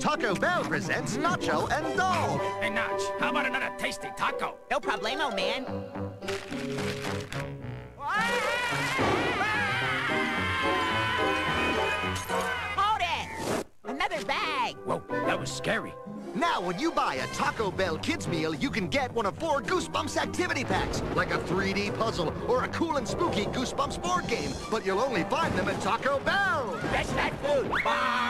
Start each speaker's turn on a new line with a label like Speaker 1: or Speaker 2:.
Speaker 1: Taco Bell presents Nacho and Dog.
Speaker 2: Hey, Notch, how about another tasty taco?
Speaker 3: No problemo, man. Hold it! Another bag!
Speaker 2: Whoa, that was scary.
Speaker 1: Now, when you buy a Taco Bell kids meal, you can get one of four Goosebumps activity packs, like a 3D puzzle or a cool and spooky Goosebumps board game. But you'll only find them at Taco Bell.
Speaker 2: That's that food. Bye.